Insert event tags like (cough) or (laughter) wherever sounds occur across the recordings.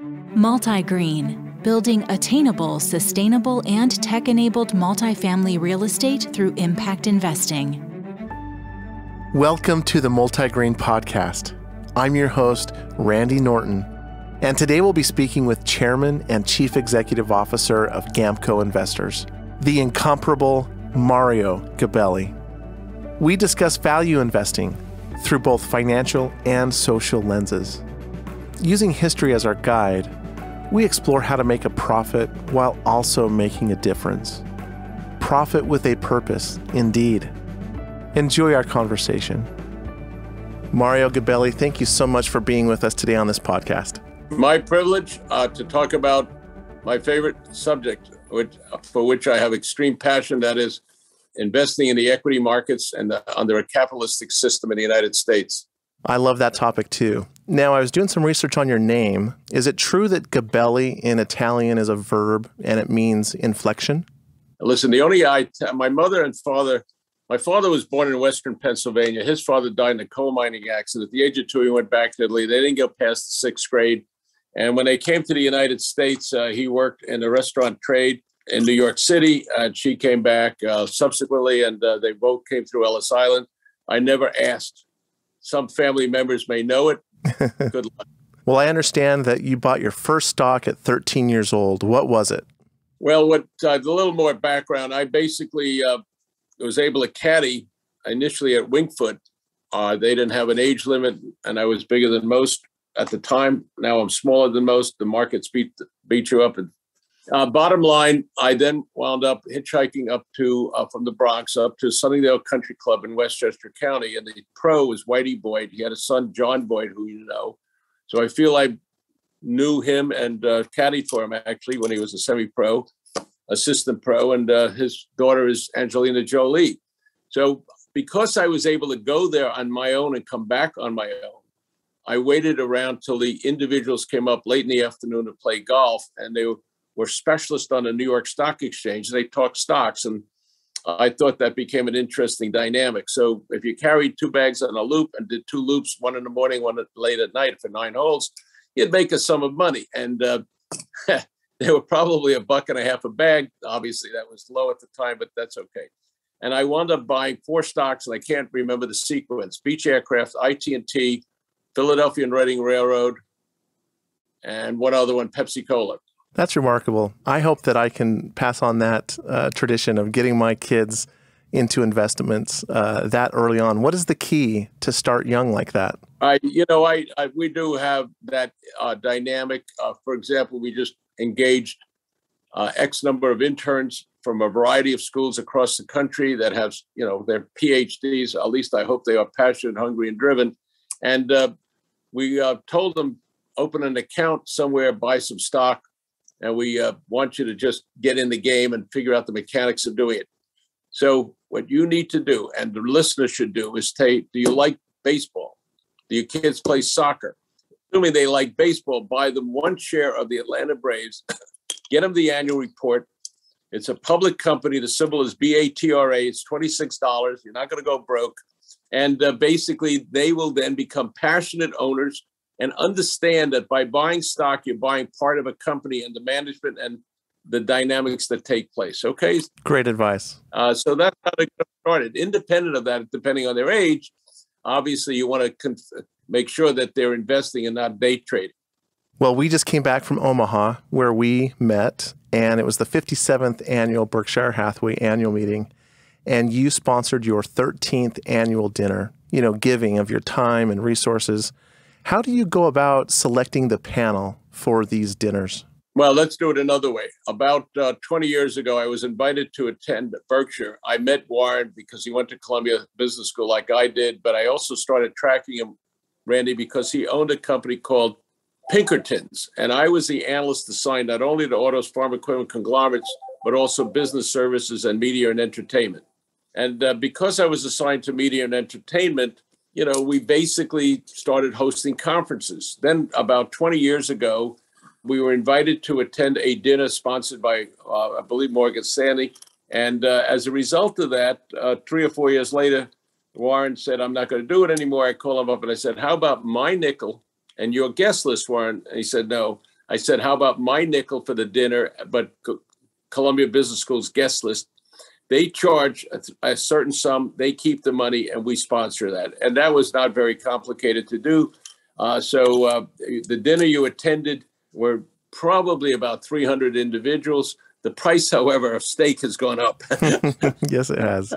MultiGreen, building attainable, sustainable, and tech enabled multifamily real estate through impact investing. Welcome to the MultiGreen Podcast. I'm your host, Randy Norton, and today we'll be speaking with Chairman and Chief Executive Officer of GAMCO Investors, the incomparable Mario Gabelli. We discuss value investing through both financial and social lenses. Using history as our guide, we explore how to make a profit while also making a difference. Profit with a purpose, indeed. Enjoy our conversation. Mario Gabelli, thank you so much for being with us today on this podcast. My privilege uh, to talk about my favorite subject, which, for which I have extreme passion, that is investing in the equity markets and the, under a capitalistic system in the United States. I love that topic too. Now, I was doing some research on your name. Is it true that Gabelli in Italian is a verb and it means inflection? Listen, the only I, my mother and father, my father was born in Western Pennsylvania. His father died in a coal mining accident. At the age of two, he went back to Italy. They didn't go past the sixth grade. And when they came to the United States, uh, he worked in the restaurant trade in New York City. And she came back uh, subsequently, and uh, they both came through Ellis Island. I never asked. Some family members may know it. (laughs) Good luck. well, I understand that you bought your first stock at 13 years old. What was it? Well, what uh, a little more background. I basically uh, was able to caddy initially at Winged Foot. Uh, they didn't have an age limit, and I was bigger than most at the time. Now I'm smaller than most. The markets beat beat you up. Uh, bottom line, I then wound up hitchhiking up to uh, from the Bronx up to Sunningdale Country Club in Westchester County, and the pro was Whitey Voight. He had a son, Jon Voight, who you know. So I feel I knew him and uh, caddied for him actually when he was a semi-pro, assistant pro, and uh, his daughter is Angelina Jolie. So because I was able to go there on my own and come back on my own, I waited around till the individuals came up late in the afternoon to play golf, and they were specialists on the New York Stock Exchange. They talked stocks, and I thought that became an interesting dynamic. So if you carried two bags on a loop and did two loops, one in the morning, one late at night for nine holes, you'd make a sum of money. And uh, (laughs) they were probably a buck and a half a bag. Obviously, that was low at the time, but that's okay. And I wound up buying four stocks, and I can't remember the sequence: Beech Aircraft, IT&T, Philadelphia and Reading Railroad, and one other one, Pepsi Cola. That's remarkable. I hope that I can pass on that uh, tradition of getting my kids into investments uh, that early on. What is the key to start young like that? I, you know, I, I we do have that uh, dynamic. Uh, for example, we just engaged uh, X number of interns from a variety of schools across the country that have, you know, their PhDs. At least I hope they are passionate, hungry, and driven. And uh, we told them open an account somewhere, buy some stock, and we uh, want you to just get in the game and figure out the mechanics of doing it. So what you need to do, and the listeners should do, is take: Do you like baseball? Do your kids play soccer? Assuming they like baseball, buy them one share of the Atlanta Braves. (coughs) get them the annual report. It's a public company. The symbol is BATRA. It's twenty six dollars. You're not going to go broke. And uh, basically, they will then become passionate owners and understand that by buying stock, you're buying part of a company and the management and the dynamics that take place. Okay. Great advice. Uh, so that's how they get started. Independent of that, depending on their age, obviously you want to make sure that they're investing and not day trading. Well, we just came back from Omaha where we met, and it was the 57th annual Berkshire Hathaway annual meeting and you sponsored your 13th annual dinner, you know, giving of your time and resources. How do you go about selecting the panel for these dinners? Well, let's do it another way. About uh, 20 years ago, I was invited to attend Berkshire. I met Warren because he went to Columbia Business School like I did, but I also started tracking him, Randy, because he owned a company called Pinkertons. And I was the analyst assigned not only to autos, farm equipment conglomerates, but also business services and media and entertainment. And uh, because I was assigned to media and entertainment, you know, we basically started hosting conferences. Then, about 20 years ago, we were invited to attend a dinner sponsored by, uh, I believe, Morgan Stanley. And uh, as a result of that, uh, three or four years later, Warren said, I'm not going to do it anymore. I called him up and I said, How about my nickel and your guest list, Warren? And he said, No. I said, how about my nickel for the dinner, but Columbia Business School's guest list? They charge a, a certain sum, they keep the money, and we sponsor that. And that was not very complicated to do. Uh, so uh, the dinner you attended were probably about 300 individuals. The price, (laughs) however, of steak has gone up. (laughs) yes, it has.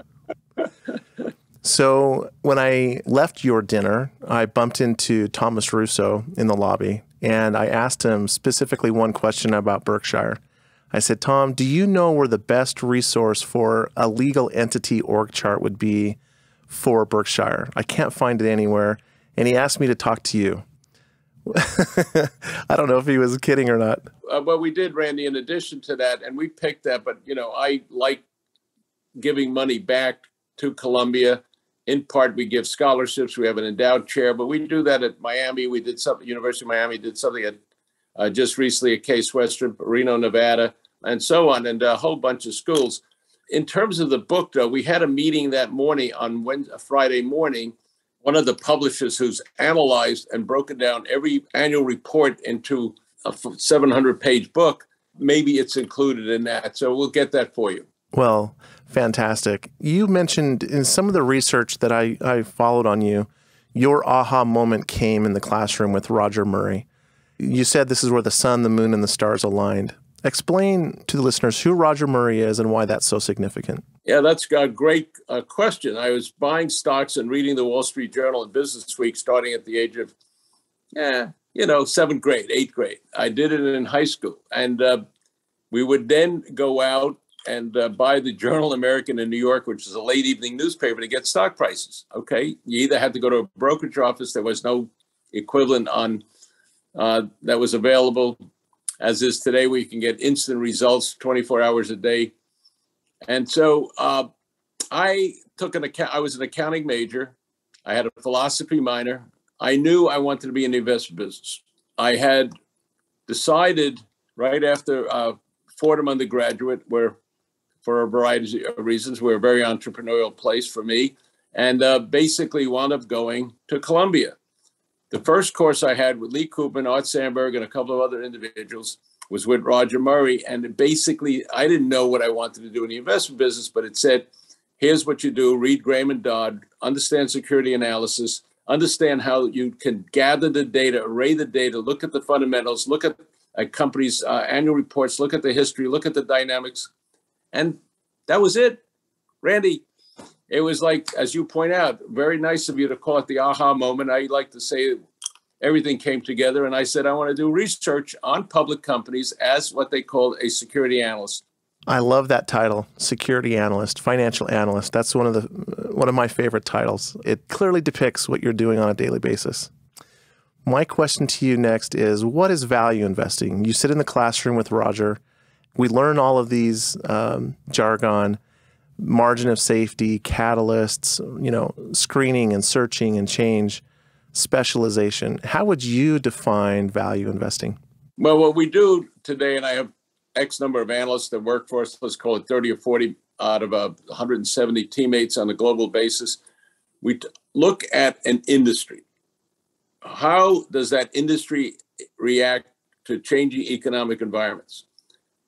So when I left your dinner, I bumped into Thomas Russo in the lobby and I asked him specifically one question about Berkshire. I said, Tom, do you know where the best resource for a legal entity org chart would be for Berkshire? I can't find it anywhere. And he asked me to talk to you. (laughs) I don't know if he was kidding or not. Uh, well, we did, Randy, in addition to that, and we picked that, but you know, I like giving money back to Columbia in part we give scholarships we have an endowed chair but we do that at miami we did something university of miami did something at uh, just recently at case western reno nevada and so on and a whole bunch of schools in terms of the book though we had a meeting that morning on wednesday, friday morning one of the publishers who's analyzed and broken down every annual report into a 700 page book maybe it's included in that so we'll get that for you well Fantastic. You mentioned in some of the research that I, I followed on you, your aha moment came in the classroom with Roger Murray. You said this is where the sun, the moon, and the stars aligned. Explain to the listeners who Roger Murray is and why that's so significant. Yeah, that's a great uh, question. I was buying stocks and reading the Wall Street Journal and Business Week starting at the age of, yeah, you know, seventh grade, eighth grade. I did it in high school. And uh, we would then go out and uh, buy the Journal American in New York, which is a late evening newspaper, to get stock prices. Okay, you either had to go to a brokerage office. There was no equivalent on uh, that was available, as is today, we can get instant results 24 hours a day. And so uh, I took an account. I was an accounting major. I had a philosophy minor. I knew I wanted to be in the investment business. I had decided right after uh, Fordham undergraduate, where for a variety of reasons. We're a very entrepreneurial place for me, and uh, basically wound up going to Columbia. The first course I had with Lee Cooperman, Art Samberg, and a couple of other individuals was with Roger Murray. And basically, I didn't know what I wanted to do in the investment business, but it said, here's what you do read Graham and Dodd, understand security analysis, understand how you can gather the data, array the data, look at the fundamentals, look at a company's uh, annual reports, look at the history, look at the dynamics, and that was it. Randy, it was like, as you point out, very nice of you to call it the aha moment. I like to say everything came together, and I said, I want to do research on public companies as what they call a security analyst. I love that title, security analyst, financial analyst. That's one of the one of my favorite titles. It clearly depicts what you're doing on a daily basis. My question to you next is what is value investing? You sit in the classroom with Roger we learn all of these um, jargon, margin of safety, catalysts, you know, screening and searching and change, specialization. How would you define value investing? Well, what we do today, and I have X number of analysts that work for us, let's call it 30 or 40 out of uh, 170 teammates on a global basis. We t- look at an industry. How does that industry react to changing economic environments?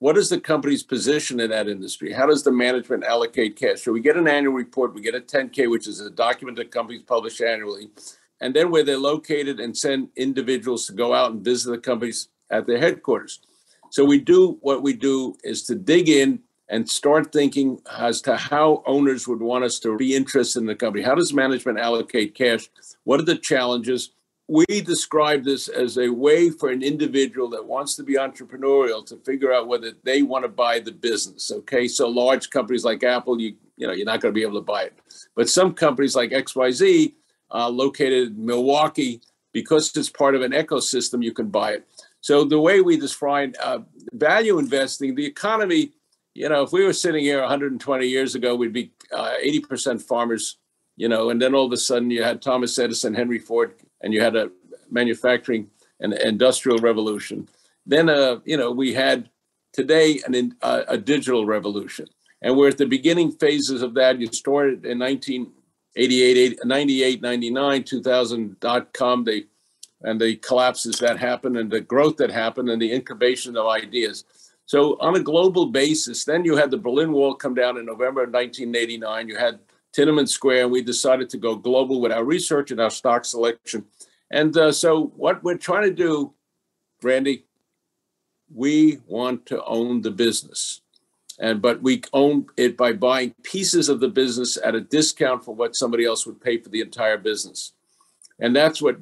What is the company's position in that industry? How does the management allocate cash? So we get an annual report, we get a 10K, which is a document that companies publish annually, and then where they're located and send individuals to go out and visit the companies at their headquarters. So we do what we do is to dig in and start thinking as to how owners would want us to be interested in the company. How does management allocate cash? What are the challenges? We describe this as a way for an individual that wants to be entrepreneurial to figure out whether they want to buy the business. Okay, so large companies like Apple, you you know, you're not going to be able to buy it, but some companies like XYZ, uh, located in Milwaukee, because it's part of an ecosystem, you can buy it. So the way we define uh, value investing, the economy, you know, if we were sitting here 120 years ago, we'd be uh, 80% farmers, you know, and then all of a sudden you had Thomas Edison, Henry Ford and you had a manufacturing and industrial revolution. Then, uh, you know, we had today an, uh, a digital revolution. And we're at the beginning phases of that. You started in 1988, 98, 99, 2000 dot com. They and the collapses that happened and the growth that happened and the incubation of ideas. So on a global basis, then you had the Berlin Wall come down in November of 1989. You had Tiananmen Square, and we decided to go global with our research and our stock selection. And uh, so what we're trying to do, Randy, we want to own the business. And but we own it by buying pieces of the business at a discount for what somebody else would pay for the entire business. And that's what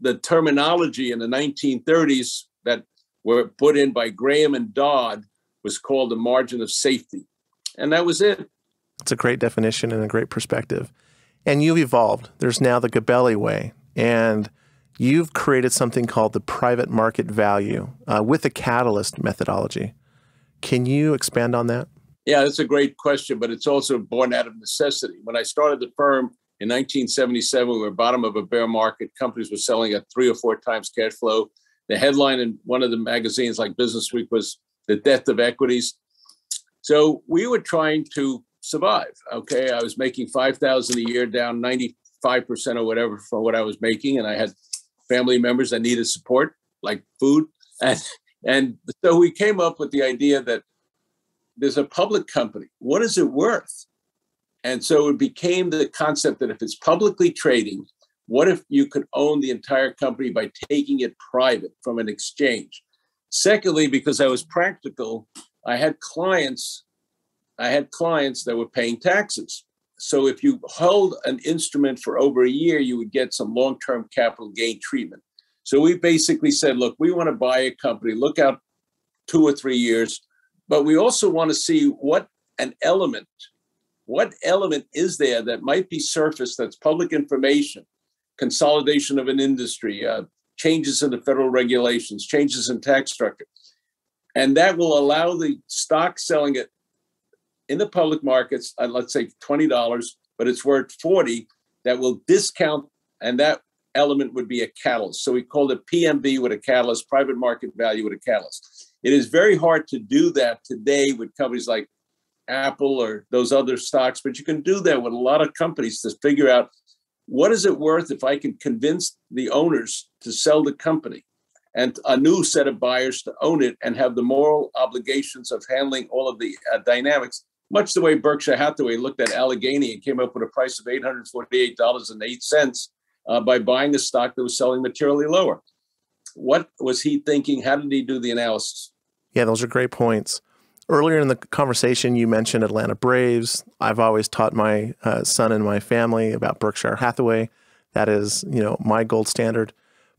the terminology in the 1930s that were put in by Graham and Dodd was called the margin of safety. And that was it. It's a great definition and a great perspective. And you've evolved. There's now the Gabelli way. And you've created something called the private market value uh, with a catalyst methodology. Can you expand on that? Yeah, that's a great question, but it's also born out of necessity. When I started the firm, in 1977, we were bottom of a bear market. Companies were selling at three or four times cash flow. The headline in one of the magazines, like Business Week, was the death of equities. So we were trying to survive. Okay, I was making five thousand a year, down 95 percent or whatever from what I was making, and I had family members that needed support, like food, and and so we came up with the idea that there's a public company. What is it worth? And so it became the concept that if it's publicly trading, what if you could own the entire company by taking it private from an exchange? Secondly, because I was practical, I had clients, I had clients that were paying taxes. So if you hold an instrument for over a year, you would get some long-term capital gain treatment. So we basically said, look, we want to buy a company, look out two or three years, but we also want to see what an element what element is there that might be surfaced that's public information, consolidation of an industry, uh, changes in the federal regulations, changes in tax structure. And that will allow the stock selling it in the public markets at let's say $20, but it's worth 40, that will discount, and that element would be a catalyst. So we called it PMV with a catalyst, private market value with a catalyst. It is very hard to do that today with companies like Apple or those other stocks, but you can do that with a lot of companies to figure out what is it worth if I can convince the owners to sell the company and a new set of buyers to own it and have the moral obligations of handling all of the uh, dynamics, much the way Berkshire Hathaway looked at Alleghany and came up with a price of $848.08 uh, by buying a stock that was selling materially lower. What was he thinking? How did he do the analysis? Yeah, those are great points. Earlier in the conversation, you mentioned Atlanta Braves. I've always taught my uh, son and my family about Berkshire Hathaway. That is, you know, my gold standard.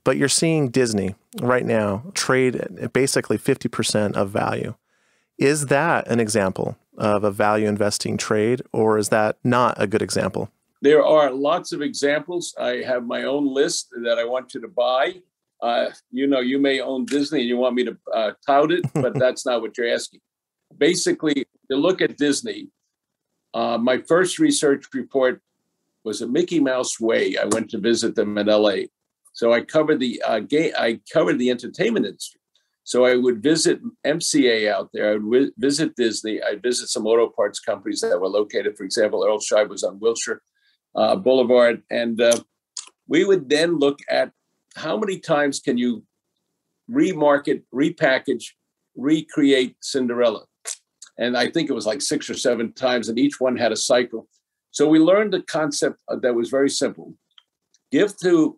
But you're seeing Disney right now trade at basically 50% of value. Is that an example of a value investing trade, or is that not a good example? There are lots of examples. I have my own list that I want you to buy. Uh, you know, you may own Disney and you want me to uh, tout it, but (laughs) that's not what you're asking basically, to look at Disney, uh, my first research report was a Mickey Mouse Way. I went to visit them in LA. So I covered the uh, gay, I covered the entertainment industry. So I would visit MCA out there. I would w- visit Disney. I'd visit some auto parts companies that were located. For example, Earl Scheib was on Wilshire uh, Boulevard, and uh, we would then look at how many times can you remarket, repackage, recreate Cinderella and I think it was like six or seven times, and each one had a cycle. So we learned a concept that was very simple: give to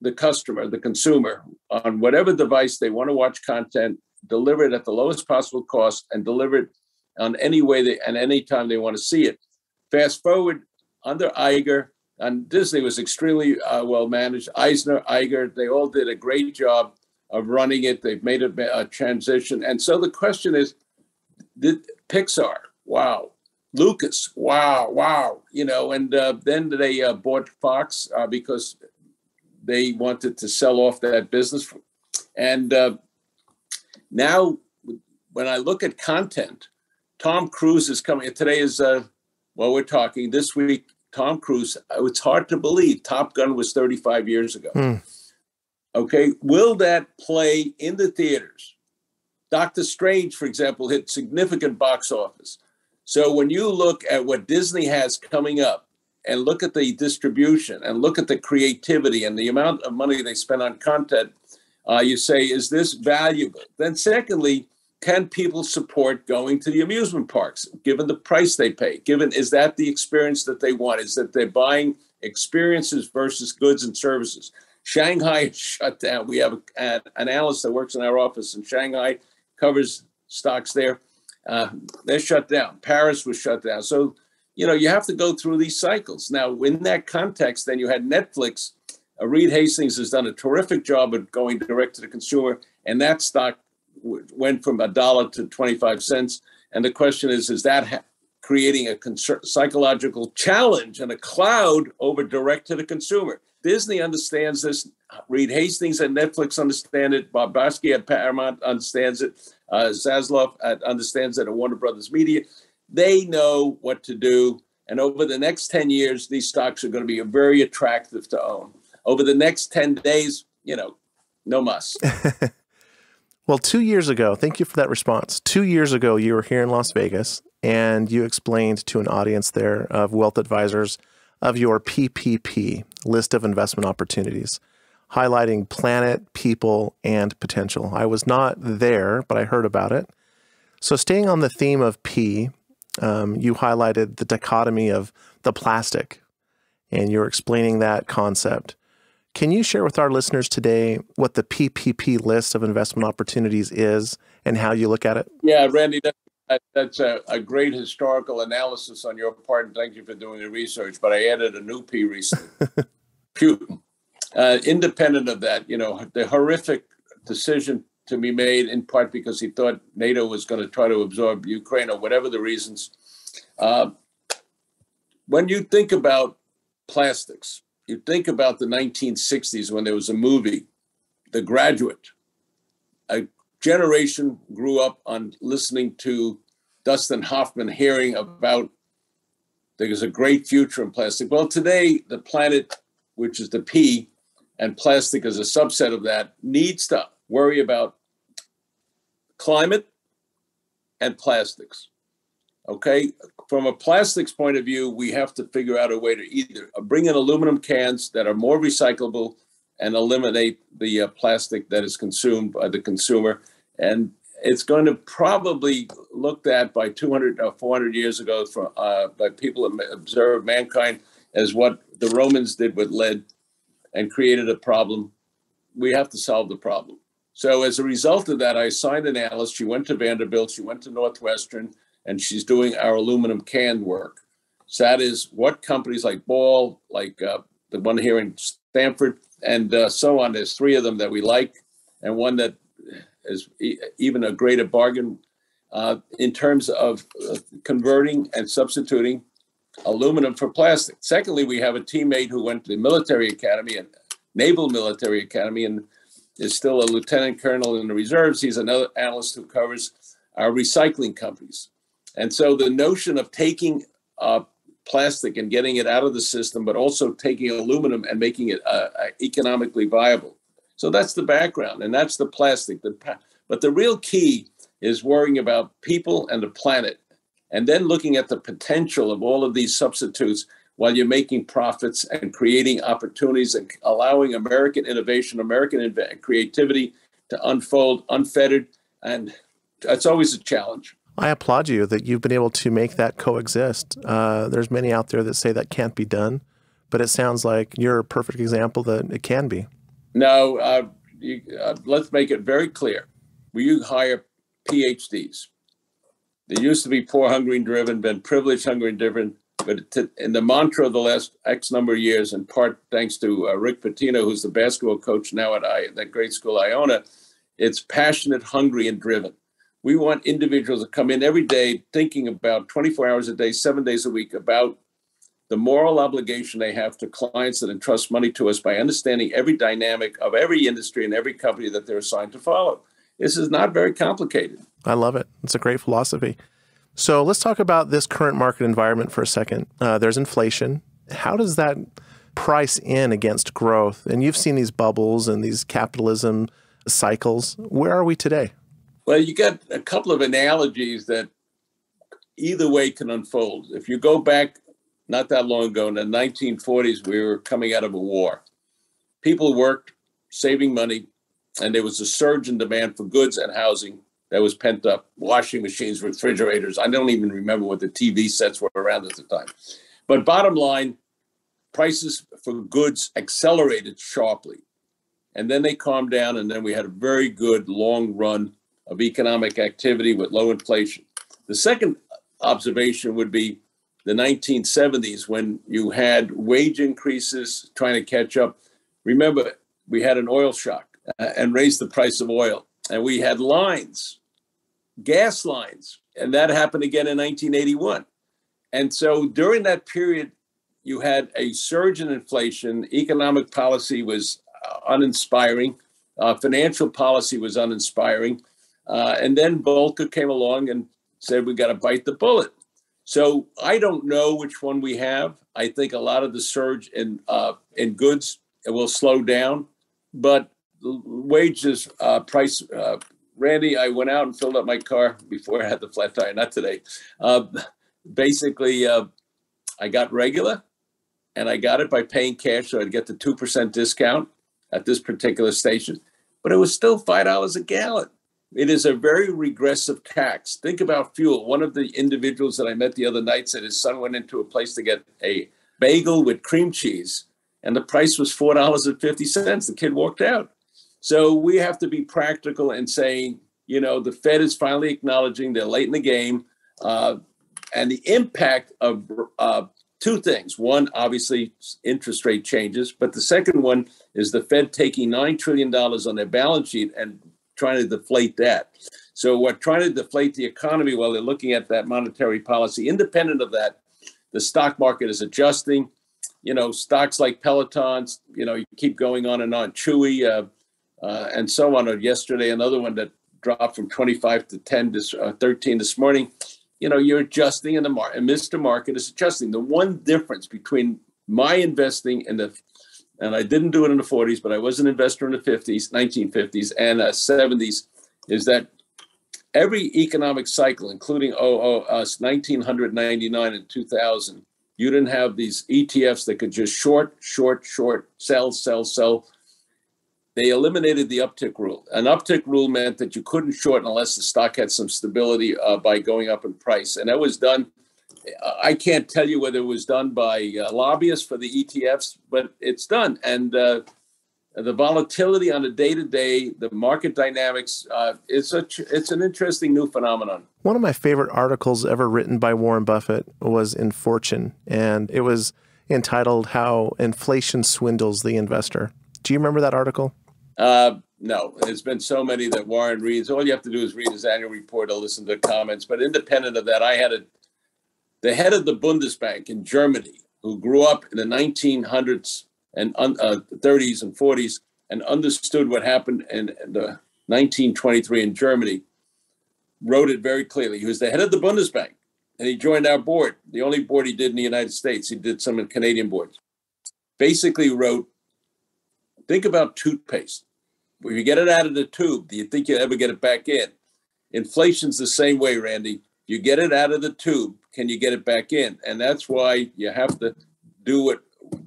the customer, the consumer, on whatever device they want to watch content, deliver it at the lowest possible cost, and deliver it on any way they and any time they want to see it. Fast forward under Iger, and Disney was extremely uh, well managed. Eisner, Iger, they all did a great job of running it. They've made a, a transition, and so the question is did Pixar, wow. Lucas, wow, wow, you know, and uh, then they uh, bought Fox uh, because they wanted to sell off that business. And uh, now, when I look at content, Tom Cruise is coming. Today is, uh, well, we're talking this week. Tom Cruise, uh, it's hard to believe Top Gun was 35 years ago. Hmm. Okay, will that play in the theaters? Doctor Strange, for example, hit significant box office. So when you look at what Disney has coming up, and look at the distribution and look at the creativity and the amount of money they spend on content, uh, you say, is this valuable? Then, secondly, can people support going to the amusement parks given the price they pay? Given is that the experience that they want? Is that they're buying experiences versus goods and services? Shanghai (laughs) shut down. We have an analyst that works in our office in Shanghai, covers stocks there. Uh, they're shut down. Paris was shut down. So, you know, you have to go through these cycles. Now, in that context, then you had Netflix. Uh, Reed Hastings has done a terrific job of going direct to the consumer, and that stock w- went from a dollar to 25 cents. And the question is, is that ha- creating a psychological challenge and a cloud over direct to the consumer? Disney understands this. Reed Hastings at Netflix understand it. Bob Chayefsky at Paramount understands it. Uh, Zaslav at, understands it at Warner Brothers Media. They know what to do. And over the next 10 years, these stocks are going to be very attractive to own. Over the next 10 days, you know, no muss. (laughs) well, two years ago, thank you for that response. Two years ago, you were here in Las Vegas and you explained to an audience there of wealth advisors of your PPP list of investment opportunities, highlighting planet, people, and potential. I was not there, but I heard about it. So, staying on the theme of P, um, you highlighted the dichotomy of the plastic, and you're explaining that concept. Can you share with our listeners today what the PPP list of investment opportunities is and how you look at it? Yeah, Randy, that, that, that's a, a, great historical analysis on your part, and thank you for doing the research. But I added a new P recently. (laughs) Putin. Uh, independent of that, you know, the horrific decision to be made in part because he thought NATO was going to try to absorb Ukraine or whatever the reasons. Uh, when you think about plastics, you think about the 1960s when there was a movie, The Graduate. A generation grew up on listening to Dustin Hoffman hearing about there's a great future in plastic. Well, today, the planet, which is the P, and plastic is a subset of that, needs to worry about climate and plastics. Okay, from a plastics point of view, we have to figure out a way to either bring in aluminum cans that are more recyclable and eliminate the uh, plastic that is consumed by the consumer. And it's going to probably looked at by 200 or uh, 400 years ago from, uh, by people who observed mankind as what the Romans did with lead and created a problem. We have to solve the problem. So as a result of that, I signed an analyst. She went to Vanderbilt, she went to Northwestern, and she's doing our aluminum can work. So that is what companies like Ball, like uh, the one here in Stamford, and uh, so on. There's three of them that we like, and one that is e- even a greater bargain uh, in terms of uh, converting and substituting aluminum for plastic. Secondly, we have a teammate who went to the military academy and Naval Military Academy and is still a lieutenant colonel in the reserves. He's another analyst who covers our recycling companies. And so the notion of taking uh, plastic and getting it out of the system, but also taking aluminum and making it uh, uh economically viable. So that's the background, and that's the plastic. The, but the real key is worrying about people and the planet, and then looking at the potential of all of these substitutes while you're making profits and creating opportunities and allowing American innovation, American inv- creativity to unfold unfettered. And it's always a challenge. I applaud you that you've been able to make that coexist. Uh, there's many out there that say that can't be done, but it sounds like you're a perfect example that it can be. No, uh, you, uh, let's make it very clear. We hire PhDs. They used to be poor, hungry, and driven, been privileged, hungry, and driven. But to, in the mantra of the last X number of years, in part thanks to uh, Rick Pitino, who's the basketball coach now at I, that great school Iona, it's passionate, hungry, and driven. We want individuals to come in every day thinking about 24 hours a day, seven days a week about the moral obligation they have to clients that entrust money to us by understanding every dynamic of every industry and every company that they're assigned to follow. This is not very complicated. I love it. It's a great philosophy. So let's talk about this current market environment for a second. Uh, there's inflation. How does that price in against growth? And you've seen these bubbles and these capitalism cycles. Where are we today? Well, you got a couple of analogies that either way can unfold. If you go back not that long ago in the 1940s, we were coming out of a war. People worked, saving money, and there was a surge in demand for goods and housing that was pent up. Washing machines, refrigerators. I don't even remember what the TV sets were around at the time. But bottom line, prices for goods accelerated sharply. And then they calmed down, and then we had a very good long run of economic activity with low inflation. The second observation would be the 1970s when you had wage increases trying to catch up. Remember, we had an oil shock uh, and raised the price of oil, and we had lines, gas lines, and that happened again in 1981. And so during that period, you had a surge in inflation. Economic policy was uh, uninspiring. Uh, financial policy was uninspiring. Uh, and then Volcker came along and said, we got to bite the bullet. So I don't know which one we have. I think a lot of the surge in uh, in goods will slow down, but wages, uh, price. Randy, I went out and filled up my car before I had the flat tire. Not today. Uh, basically, uh, I got regular, and I got it by paying cash, so I'd get the two percent discount at this particular station. But it was still five dollars a gallon. It is a very regressive tax. Think about fuel. One of the individuals that I met the other night said his son went into a place to get a bagel with cream cheese, and the price was four dollars and fifty cents. The kid walked out. So we have to be practical and saying, you know, the Fed is finally acknowledging they're late in the game, uh, and the impact of uh, two things. One, obviously, interest rate changes, but the second one is the Fed taking nine trillion dollars on their balance sheet and trying to deflate that. So we're trying to deflate the economy while they're looking at that monetary policy. Independent of that, the stock market is adjusting. You know, stocks like Pelotons, you know, you keep going on and on. Chewy, uh, uh, and so on. Or yesterday, another one that dropped from 25 to 10 to uh, 13 this morning. You know, you're adjusting, and the market, and Mr. Market is adjusting. The one difference between my investing and the and I didn't do it in the 40s, but I was an investor in the 50s, 1950s, and uh, 70s, is that every economic cycle, including oh, oh, us, 1999 and 2000, you didn't have these ETFs that could just short, short, short, sell, sell, sell. They eliminated the uptick rule. An uptick rule meant that you couldn't short unless the stock had some stability uh, by going up in price. And that was done I can't tell you whether it was done by uh, lobbyists for the ETFs, but it's done. And uh, the volatility on a day to day, the market dynamics, uh, it's a it's an interesting new phenomenon. One of my favorite articles ever written by Warren Buffett was in Fortune, and it was entitled "How Inflation Swindles the Investor." Do you remember that article? Uh, no, there's been so many that Warren reads. All you have to do is read his annual report or listen to comments. But independent of that, I had a the head of the Bundesbank in Germany, who grew up in the 1900s and uh, 30s and 40s and understood what happened in the 1923 in Germany, wrote it very clearly. He was the head of the Bundesbank, and he joined our board, the only board he did in the United States. He did some in Canadian boards. Basically, wrote, think about toothpaste. When you get it out of the tube, do you think you'll ever get it back in? Inflation's the same way, Randy. You get it out of the tube, can you get it back in? And that's why you have to do what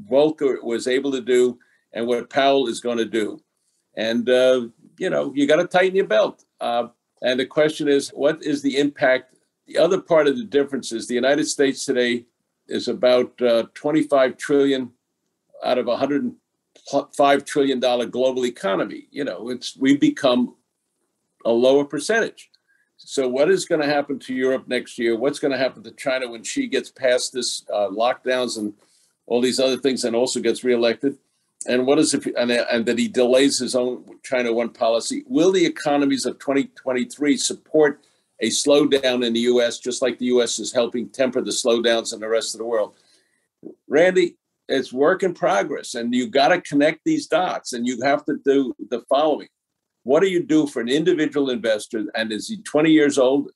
Volcker was able to do and what Powell is going to do. And, uh, you know, you got to tighten your belt. Uh, and the question is, what is the impact? The other part of the difference is the United States today is about uh, 25 trillion out of 105 trillion dollar global economy. You know, it's we've become a lower percentage. So, what is going to happen to Europe next year? What's going to happen to China when Xi gets past this uh, lockdowns and all these other things, and also gets reelected? And what is if and, and that he delays his own China One policy? Will the economies of 2023 support a slowdown in the U.S. just like the U.S. is helping temper the slowdowns in the rest of the world? Randy, it's work in progress, and you got to connect these dots, and you have to do the following what do you do for an individual investor? And is he 20 years old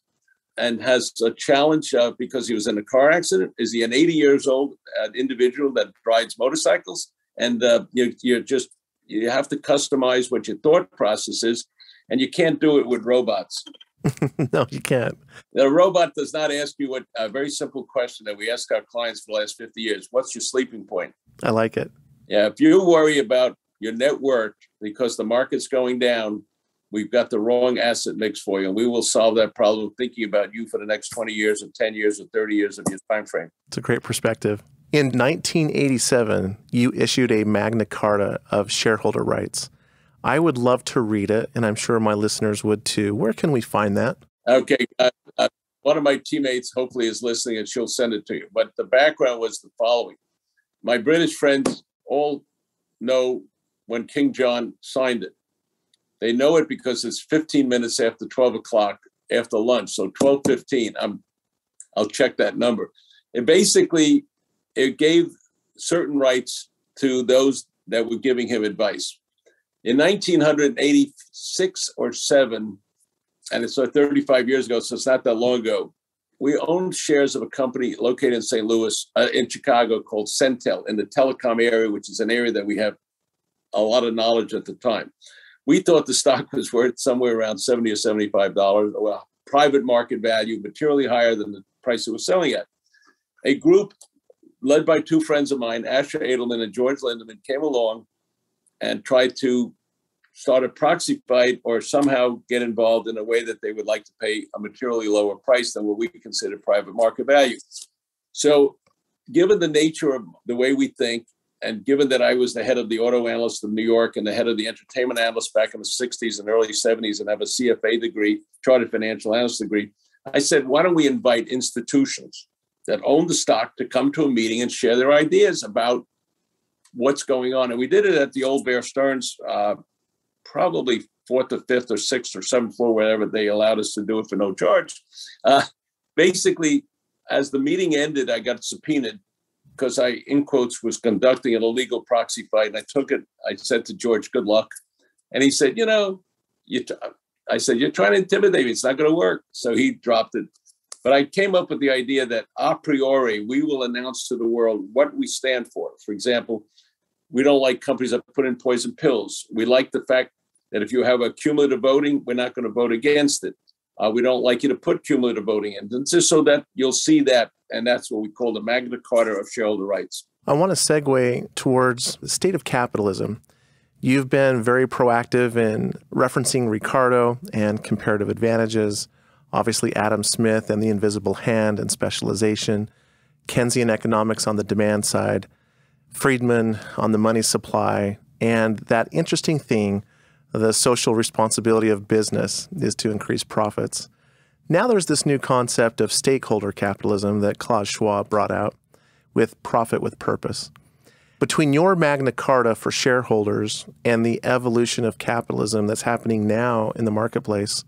and has a challenge uh, because he was in a car accident? Is he an 80 years old uh, individual that rides motorcycles? And uh, you, you're just, you have to customize what your thought process is, and you can't do it with robots. (laughs) no, you can't. The robot does not ask you what a very simple question that we ask our clients for the last 50 years. What's your sleeping point? I like it. Yeah, if you worry about your net worth because the market's going down, we've got the wrong asset mix for you. And we will solve that problem thinking about you for the next 20 years or 10 years or 30 years of your time frame. It's a great perspective. In 1987, you issued a Magna Carta of shareholder rights. I would love to read it, and I'm sure my listeners would too. Where can we find that? Okay. Uh, uh, one of my teammates hopefully is listening and she'll send it to you. But the background was the following My British friends all know when King John signed it. They know it because it's 15 minutes after 12 o'clock after lunch. So 12:15. I'm I'll check that number. It basically it gave certain rights to those that were giving him advice. In 1986 or 7, and it's uh, 35 years ago, so it's not that long ago, we owned shares of a company located in St. Louis, uh, in Chicago, called Centel in the telecom area, which is an area that we have a lot of knowledge at the time. We thought the stock was worth somewhere around 70 or 75 dollars, well, private market value, materially higher than the price it was selling at. A group led by two friends of mine, Asher Edelman and George Lindemann, came along and try to start a proxy fight or somehow get involved in a way that they would like to pay a materially lower price than what we consider private market value. So, given the nature of the way we think, and given that I was the head of the auto analyst of New York and the head of the entertainment analyst back in the 60s and early 70s and have a CFA degree, chartered financial analyst degree, I said, why don't we invite institutions that own the stock to come to a meeting and share their ideas about what's going on? And we did it at the old Bear Stearns uh, probably fourth or fifth or sixth or seventh floor, wherever they allowed us to do it for no charge. Uh, basically, as the meeting ended, I got subpoenaed because I, in quotes, was conducting an illegal proxy fight. And I took it, I said to George, good luck. And he said, you know, you t-, I said, you're trying to intimidate me. It's not going to work. So he dropped it. But I came up with the idea that a priori, we will announce to the world what we stand for. For example, we don't like companies that put in poison pills. We like the fact that if you have a cumulative voting, we're not going to vote against it. Uh, we don't like you to put cumulative voting in, and just so that you'll see that, and that's what we call the Magna Carta of shareholder rights. I want to segue towards the state of capitalism. You've been very proactive in referencing Ricardo and comparative advantages, obviously Adam Smith and the invisible hand and specialization, Keynesian economics on the demand side, Friedman on the money supply, and that interesting thing the social responsibility of business is to increase profits. Now there's this new concept of stakeholder capitalism that Klaus Schwab brought out with profit with purpose. Between your Magna Carta for shareholders and the evolution of capitalism that's happening now in the marketplace,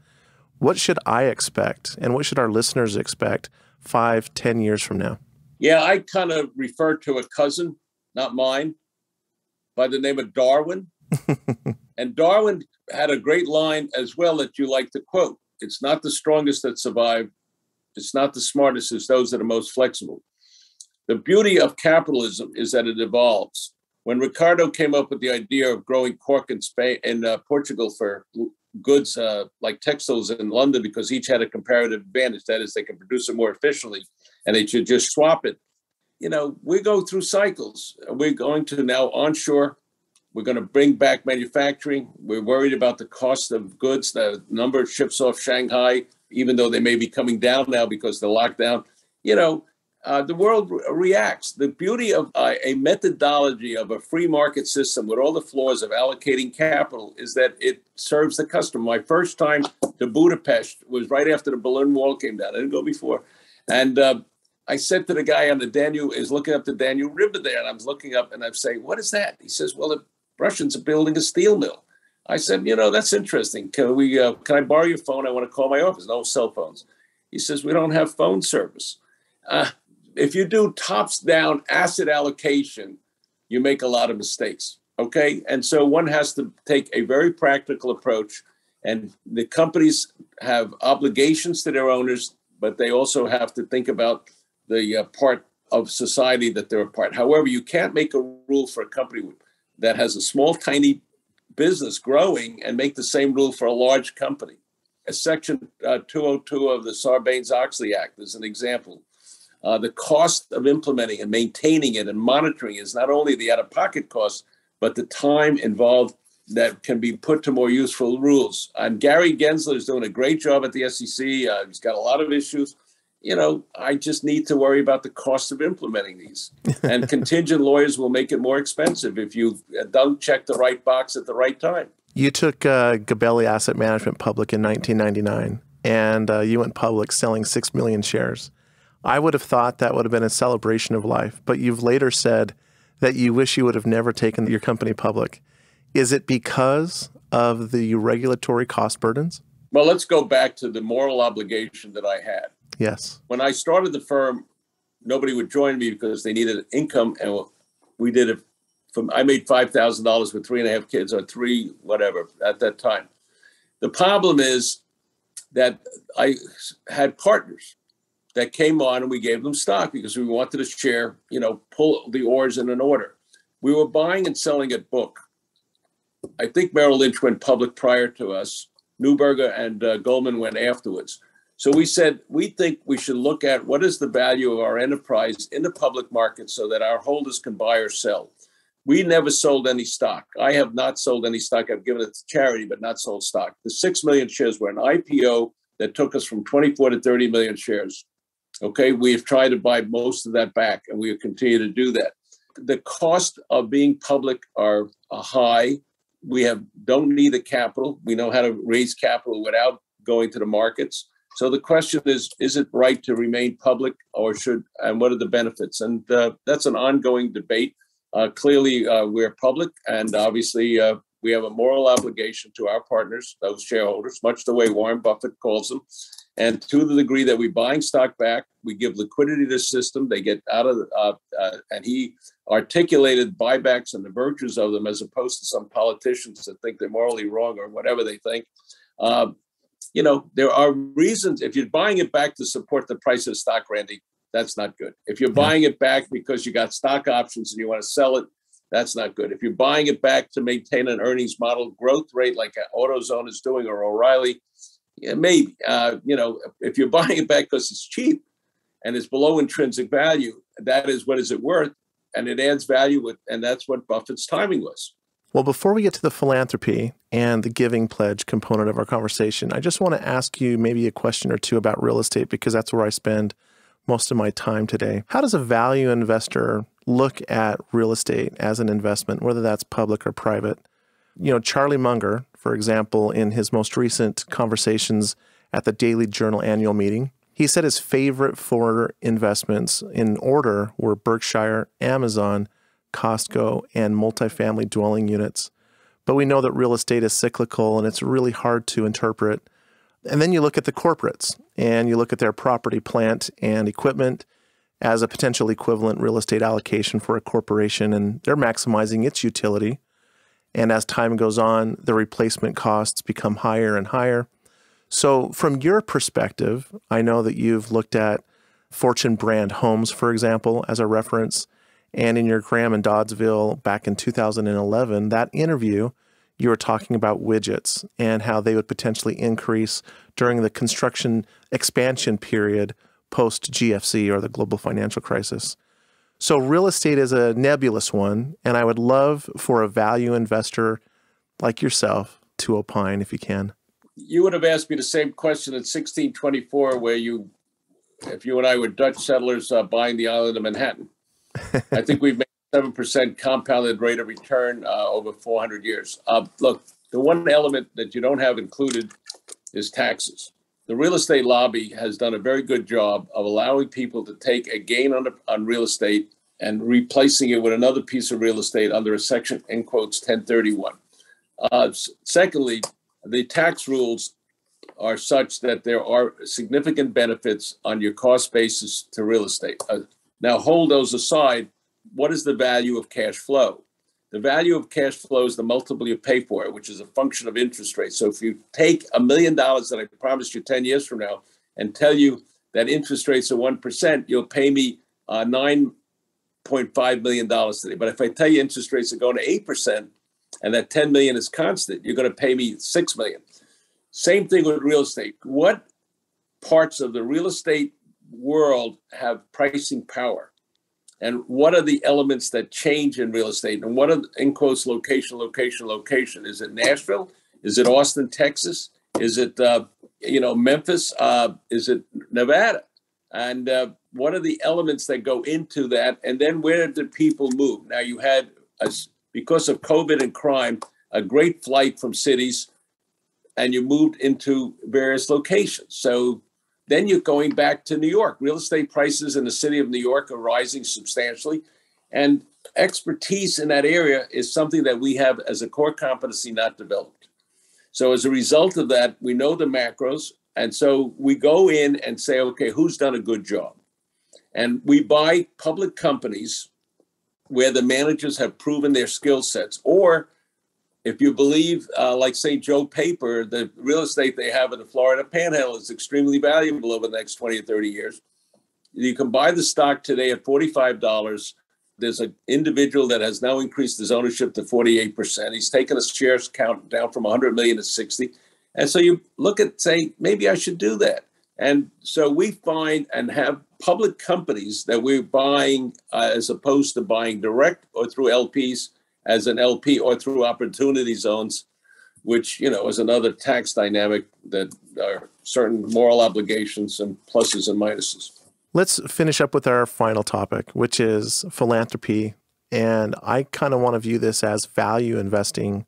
what should I expect and what should our listeners expect five, ten years from now? Yeah, I kind of refer to a cousin not mine, by the name of Darwin. (laughs) and Darwin had a great line as well that you like to quote It's not the strongest that survive, it's not the smartest, it's those that are most flexible. The beauty of capitalism is that it evolves. When Ricardo came up with the idea of growing cork in Spain in uh, Portugal for goods uh, like textiles in London because each had a comparative advantage. That is, they can produce it more efficiently, and they should just swap it you know, we go through cycles. We're going to now onshore. We're going to bring back manufacturing. We're worried about the cost of goods, the number of ships off Shanghai, even though they may be coming down now because the lockdown. You know, uh, the world re- reacts. The beauty of uh, a methodology of a free market system with all the flaws of allocating capital is that it serves the customer. My first time to Budapest was right after the Berlin Wall came down. I didn't go before. And uh, I said to the guy on the Danube, is looking up the Danube River there, and I was looking up and I'm saying, what is that? He says, well, the Russians are building a steel mill. I said, you know, that's interesting. Can we? Uh, can I borrow your phone? I want to call my office. No cell phones. He says we don't have phone service. Uh, if you do tops down asset allocation, you make a lot of mistakes. Okay, and so one has to take a very practical approach, and the companies have obligations to their owners, but they also have to think about the uh, part of society that they're a part. However, you can't make a rule for a company that has a small, tiny business growing and make the same rule for a large company. As Section uh, 202 of the Sarbanes Oxley Act is an example. Uh, the cost of implementing and maintaining it and monitoring is not only the out of pocket cost, but the time involved that can be put to more useful rules. And Gary Gensler is doing a great job at the SEC. Uh, he's got a lot of issues. You know, I just need to worry about the cost of implementing these. and (laughs) contingent lawyers will make it more expensive if you don't check the right box at the right time. You took uh, Gabelli Asset Management public in 1999, and uh, you went public selling 6 million shares. I would have thought that would have been a celebration of life, but you've later said that you wish you would have never taken your company public. Is it because of the regulatory cost burdens? Well, let's go back to the moral obligation that I had. Yes. When I started the firm, nobody would join me because they needed income, and we did it. From I made five thousand dollars with three and a half kids, or three whatever at that time. The problem is that I had partners that came on and we gave them stock because we wanted to share, you know, pull the oars in an order. We were buying and selling at book. I think Merrill Lynch went public prior to us. Neuberger and uh, Goldman went afterwards. So we said we think we should look at what is the value of our enterprise in the public market so that our holders can buy or sell. We never sold any stock. I have not sold any stock. I've given it to charity, but not sold stock. The 6 million shares were an IPO that took us from 24 to 30 million shares. Okay, we have tried to buy most of that back, and we continue to do that. The cost of being public are high. We have don't need the capital. We know how to raise capital without going to the markets. So the question is: Is it right to remain public, or should? And what are the benefits? And uh, that's an ongoing debate. Uh, clearly, uh, we're public, and obviously, uh, we have a moral obligation to our partners, those shareholders, much the way Warren Buffett calls them. And to the degree that we're buying stock back, we give liquidity to the system. They get out of, uh, uh, and he articulated buybacks and the virtues of them as opposed to some politicians that think they're morally wrong or whatever they think. Uh, you know, there are reasons. If you're buying it back to support the price of stock, Randy, that's not good. If you're buying it back because you got stock options and you want to sell it, that's not good. If you're buying it back to maintain an earnings model growth rate like AutoZone is doing or O'Reilly, yeah, maybe. Uh, you know, if you're (laughs) buying it back because it's cheap and it's below intrinsic value, that is what is it worth, and it adds value. With, and that's what Buffett's timing was. Well, before we get to the philanthropy and the giving pledge component of our conversation, I just want to ask you maybe a question or two about real estate because that's where I spend most of my time today. How does a value investor look at real estate as an investment, whether that's public or private? You know, Charlie Munger, for example, in his most recent conversations at the Daily Journal annual meeting, he said his favorite four investments in order were Berkshire, Amazon, Costco, and multifamily dwelling units. But we know that real estate is cyclical and it's really hard to interpret. And then you look at the corporates and you look at their property, plant, and equipment as a potential equivalent real estate allocation for a corporation, and they're maximizing its utility. And as time goes on, the replacement costs become higher and higher. So, from your perspective, I know that you've looked at Fortune brand homes, for example, as a reference. And in your Graham and Doddsville back in 2011, that interview, you were talking about widgets and how they would potentially increase during the construction expansion period post GFC or the global financial crisis. So, real estate is a nebulous one, and I would love for a value investor like yourself to opine if you can. You would have asked me the same question in 1624, where you, if you and I were Dutch settlers uh, buying the island of Manhattan. I think we've made seven percent compounded rate of return uh, over 400 years. Uh, look, the one element that you don't have included is taxes the real estate lobby has done a very good job of allowing people to take a gain on, on real estate and replacing it with another piece of real estate under a section in quotes 1031. Uh, secondly, the tax rules are such that there are significant benefits on your cost basis to real estate. Uh, now, hold those aside. What is the value of cash flow? The value of cash flow is the multiple you pay for it, which is a function of interest rates. So if you take a million dollars that I promised you 10 years from now and tell you that interest rates are 1%, you'll pay me uh, $9.5 million today. But if I tell you interest rates are going to 8% and that 10 million is constant, you're going to pay me 6 million. Same thing with real estate. What parts of the real estate world have pricing power? And what are the elements that change in real estate? And what are, in quotes, location, location, location? Is it Nashville? Is it Austin, Texas? Is it, uh, you know, Memphis? Uh, is it Nevada? And uh, what are the elements that go into that? And then where did people move? Now, you had, a, because of COVID and crime, a great flight from cities, and you moved into various locations. So then you're going back to New York. Real estate prices in the city of New York are rising substantially. And expertise in that area is something that we have as a core competency not developed. So as a result of that, we know the macros. And so we go in and say, okay, who's done a good job? And we buy public companies where the managers have proven their skill sets or if you believe, uh, like say Joe Paper, the real estate they have in the Florida Panhandle is extremely valuable over the next 20 or 30 years. You can buy the stock today at $45. There's an individual that has now increased his ownership to 48%. He's taken his shares count down from 100 million to 60. And so you look at, say, maybe I should do that. And so we find and have public companies that we're buying uh, as opposed to buying direct or through LPs as an LP or through opportunity zones, which you know is another tax dynamic that are certain moral obligations and pluses and minuses. Let's finish up with our final topic, which is philanthropy. And I kind of want to view this as value investing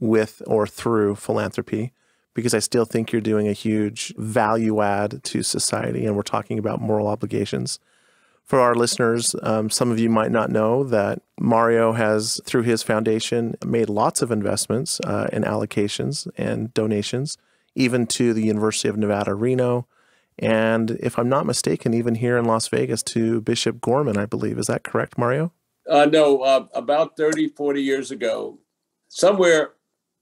with or through philanthropy because I still think you're doing a huge value add to society. And we're talking about moral obligations. For our listeners, um, some of you might not know that Mario has, through his foundation, made lots of investments uh, and allocations and donations, even to the University of Nevada, Reno. And if I'm not mistaken, even here in Las Vegas to Bishop Gorman, I believe. Is that correct, Mario? Uh, no, uh, about 30, 40 years ago, somewhere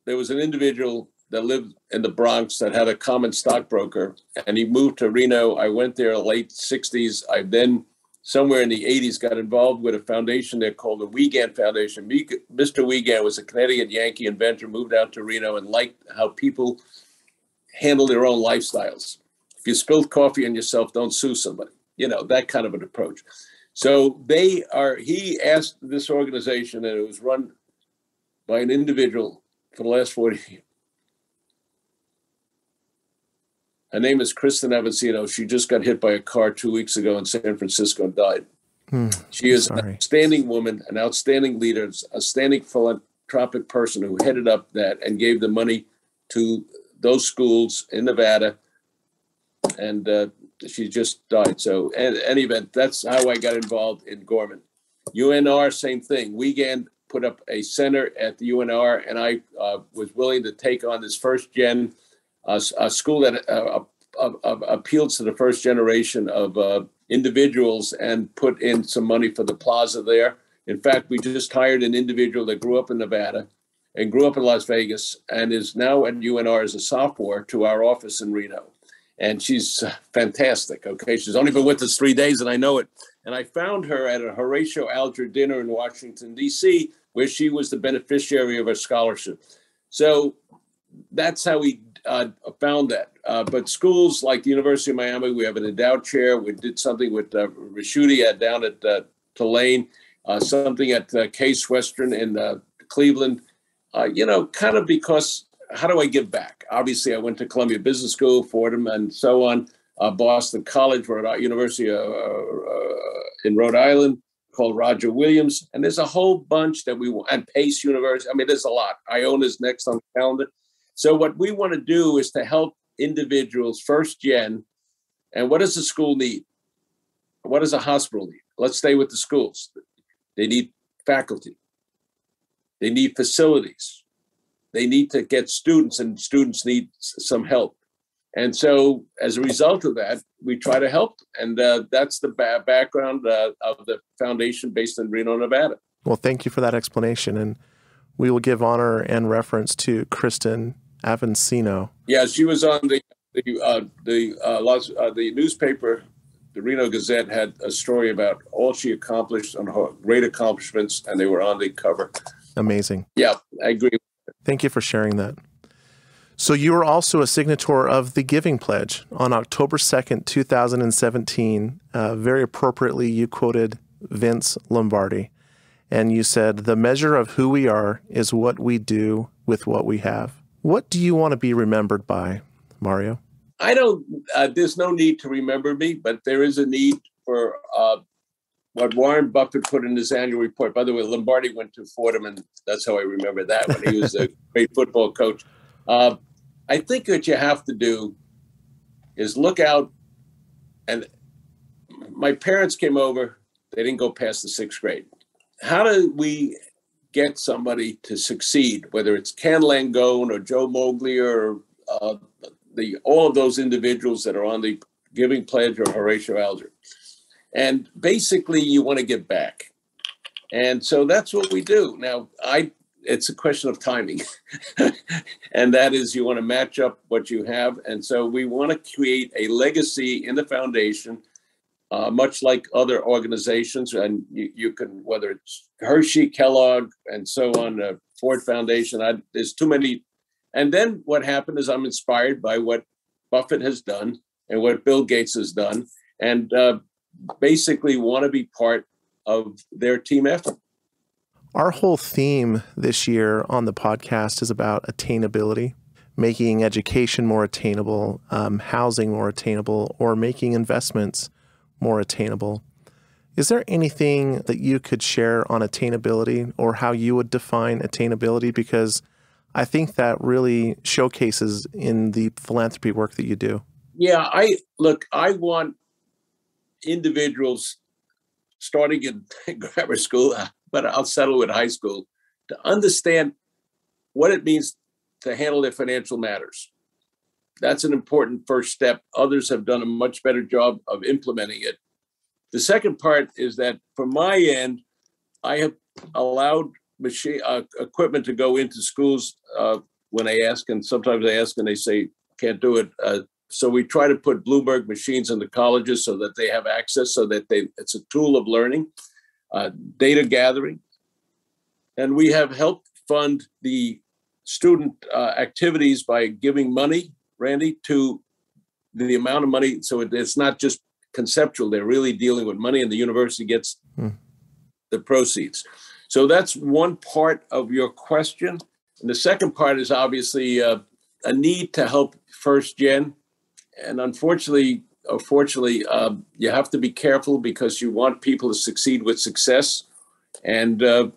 there was an individual that lived in the Bronx that had a common stockbroker, and he moved to Reno. I went there late 60s. I then somewhere in the 80s got involved with a foundation there called the Wiegand Foundation. Mr. Wiegand was a Connecticut Yankee inventor, moved out to Reno and liked how people handle their own lifestyles. If you spilled coffee on yourself, don't sue somebody. You know, that kind of an approach. So they are, he asked this organization, and it was run by an individual for the last 40 years Her name is Kristen Avansino. She just got hit by a car two weeks ago in San Francisco and died. Hmm, she is sorry. an outstanding woman, an outstanding leader, a outstanding philanthropic person who headed up that and gave the money to those schools in Nevada. And uh, she just died. So, in any event, that's how I got involved in Gorman. UNR, same thing. Wiegand put up a center at the UNR, and I uh, was willing to take on this first gen a, a school that uh, uh, uh, appealed to the first generation of uh, individuals and put in some money for the plaza there. In fact, we just hired an individual that grew up in Nevada and grew up in Las Vegas and is now at UNR as a sophomore to our office in Reno. And she's fantastic. Okay. She's only been with us three days and I know it. And I found her at a Horatio Alger dinner in Washington, D.C., where she was the beneficiary of a scholarship. So that's how we uh, found that. Uh, but schools like the University of Miami, we have an endowed chair. We did something with uh, at, down at uh, Tulane, uh, something at uh, Case Western in uh, Cleveland. you know, kind of because how do I give back? Obviously, I went to Columbia Business School, Fordham, and so on. Boston College, Rhode, University in Rhode Island, called Roger Williams, and there's a whole bunch that we and Pace University. I mean, there's a lot. Iona's next on the calendar. So what we want to do is to help individuals first gen. And what does the school need? What does a hospital need? Let's stay with the schools. They need faculty. They need facilities. They need to get students, and students need some help. And so, as a result of that, we try to help. And uh, that's the ba- background uh, of the foundation based in Reno, Nevada. Well, thank you for that explanation. And we will give honor and reference to Kristen Avansino. Yeah, she was on the the uh, the uh, Los, uh, the newspaper. The Reno Gazette had a story about all she accomplished and her great accomplishments, and they were on the cover. Amazing. Yeah, I agree. Thank you for sharing that. So you were also a signator of the Giving Pledge on October 2nd, 2017. Uh, very appropriately, you quoted Vince Lombardi and you said, The measure of who we are is what we do with what we have. What do you want to be remembered by, Mario? I don't, uh, there's no need to remember me, but there is a need for uh, what Warren Buffett put in his annual report. By the way, Lombardi went to Fordham, and that's how I remember that when he was a (laughs) great football coach. Uh, I think what you have to do is look out. And my parents came over, they didn't go past the sixth grade. How do we get somebody to succeed, whether it's Ken Langone or Joe Moglia or uh, the all of those individuals that are on the Giving Pledge or Horatio Alger? And basically, you want to give back. And so that's what we do. Now, I it's a question of timing. (laughs) and that is you want to match up what you have. And so we want to create a legacy in the foundation, uh, much like other organizations. And you, you, can, whether it's Hershey, Kellogg, and so on, uh, Ford Foundation, I, there's too many. And then what happened is I'm inspired by what Buffett has done and what Bill Gates has done, and uh, basically want to be part of their team effort. Our whole theme this year on the podcast is about attainability, making education more attainable, um, housing more attainable, or making investments more attainable. Is there anything that you could share on attainability or how you would define attainability? Because I think that really showcases in the philanthropy work that you do. Yeah, I look, I want individuals starting in (laughs) grammar school (laughs) but I'll settle with high school to understand what it means to handle their financial matters. That's an important first step. Others have done a much better job of implementing it. The second part is that from my end, I have allowed machine uh, equipment to go into schools uh, when I ask, and sometimes I ask and they say can't do it. Uh, so we try to put Bloomberg machines in the colleges so that they have access, so that they it's a tool of learning uh, data gathering. And we have helped fund the student uh, activities by giving money, Randy, to the amount of money. So it, it's not just conceptual, they're really dealing with money, and the university gets hmm. the proceeds. So that's one part of your question. And the second part is obviously uh, a need to help first gen. And unfortunately, unfortunately, uh, you have to be careful because you want people to succeed with success. And uh,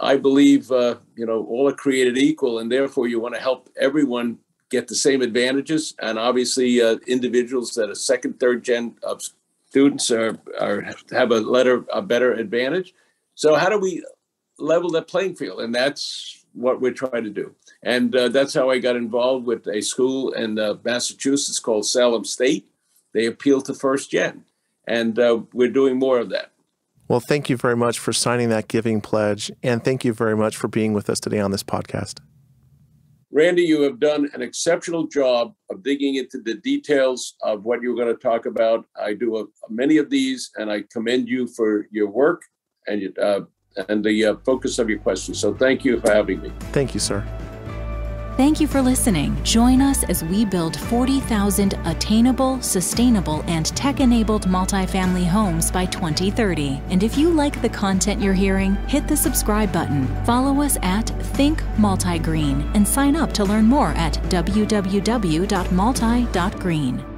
I believe, uh, you know, all are created equal, and therefore you want to help everyone get the same advantages. And obviously, uh, individuals that are second, third gen of students are, are have a letter a better advantage. So how do we level that playing field? And that's what we're trying to do. And uh, that's how I got involved with a school in uh, Massachusetts called Salem State they appeal to first gen. And uh, we're doing more of that. Well, thank you very much for signing that giving pledge. And thank you very much for being with us today on this podcast. Randy, you have done an exceptional job of digging into the details of what you're going to talk about. I do a, many of these, and I commend you for your work and uh, and the uh, focus of your questions. So, thank you for having me. Thank you, sir. Thank you for listening. Join us as we build 40,000 attainable, sustainable, and tech enabled multifamily homes by 2030. And if you like the content you're hearing, hit the subscribe button. Follow us at Think Multigreen and sign up to learn more at www.multi.green.